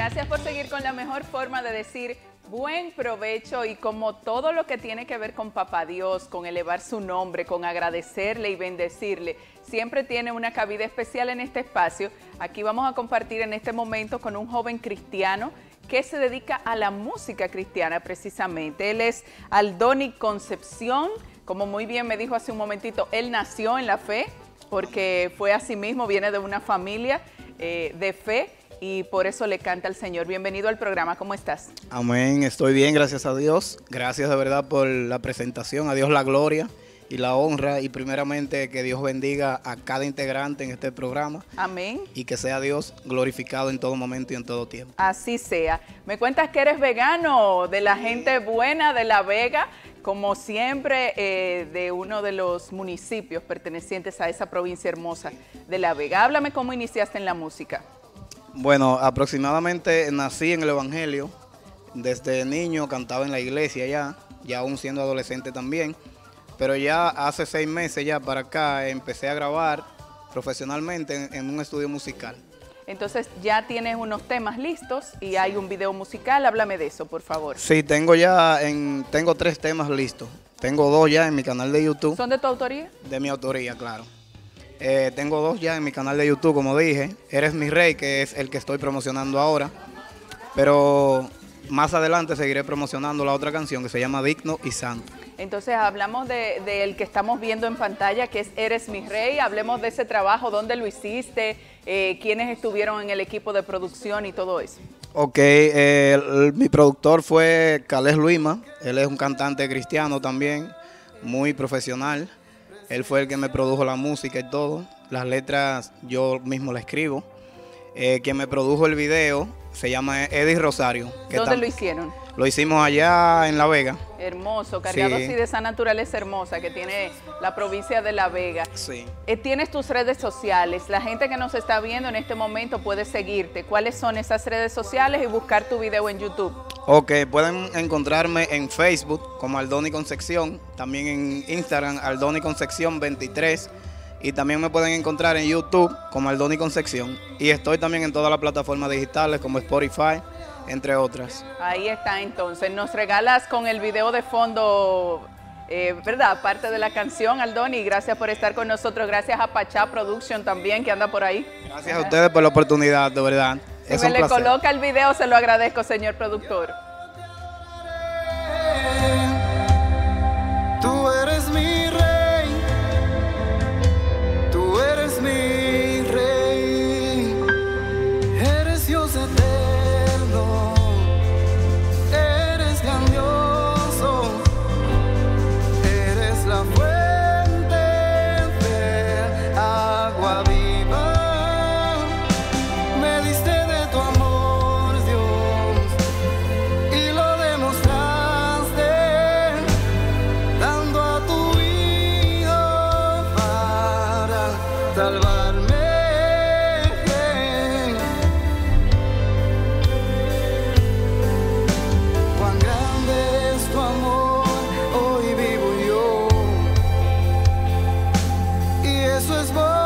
Gracias por seguir con la mejor forma de decir buen provecho y como todo lo que tiene que ver con Papá Dios, con elevar su nombre, con agradecerle y bendecirle, siempre tiene una cabida especial en este espacio. Aquí vamos a compartir en este momento con un joven cristiano que se dedica a la música cristiana precisamente. Él es Aldoni Concepción, como muy bien me dijo hace un momentito, él nació en la fe porque fue así mismo, viene de una familia eh, de fe y por eso le canta al Señor. Bienvenido al programa, ¿cómo estás? Amén, estoy bien, gracias a Dios. Gracias de verdad por la presentación, a Dios la gloria y la honra y primeramente que Dios bendiga a cada integrante en este programa. Amén. Y que sea Dios glorificado en todo momento y en todo tiempo. Así sea. Me cuentas que eres vegano, de la gente buena de La Vega, como siempre eh, de uno de los municipios pertenecientes a esa provincia hermosa de La Vega. Háblame cómo iniciaste en la música. Bueno, aproximadamente nací en el Evangelio. Desde niño cantaba en la iglesia ya, ya aún siendo adolescente también pero ya hace seis meses ya para acá empecé a grabar profesionalmente en, un estudio musical. Entonces ya tienes unos temas listos y hay un video musical, háblame de eso, por favor. Sí, tengo ya, en, tengo tres temas listos. Tengo dos ya en mi canal de YouTube. ¿Son de tu autoría? De mi autoría, claro. Eh, tengo dos ya en mi canal de YouTube, como dije. Eres mi rey, que es el que estoy promocionando ahora. Pero más adelante seguiré promocionando la otra canción que se llama Digno y Santo. Entonces hablamos del de, que estamos viendo en pantalla, que es Eres mi rey, hablemos de ese trabajo, dónde lo hiciste, eh, quiénes estuvieron en el equipo de producción y todo eso. Ok, eh, mi productor fue Calés Luima, él es un cantante cristiano también, muy profesional. Él fue el que me produjo la música y todo. Las letras yo mismo las escribo. Eh, quien me produjo el video se llama Eddie Rosario. ¿Dónde lo hicieron? Lo hicimos allá en La Vega. Hermoso, cargado así de esa naturaleza hermosa que tiene la provincia de La Vega. Sí. Eh, tienes tus redes sociales. La gente que nos está viendo en este momento puede seguirte. ¿Cuáles son esas redes sociales y buscar tu video en YouTube? Ok, pueden encontrarme en Facebook como Aldoni Concepción, también en Instagram Aldoni Concepción 23 y también me pueden encontrar en YouTube como Aldoni Concepción y estoy también en todas las plataformas digitales como Spotify entre otras. Ahí está entonces. Nos regalas con el video de fondo, eh, ¿verdad? Parte de la canción, Aldoni. Gracias por estar con nosotros. Gracias a Pachá Production también, que anda por ahí. Gracias a ustedes por la oportunidad, de verdad. Si me le coloca el video, se lo agradezco, señor productor. was born.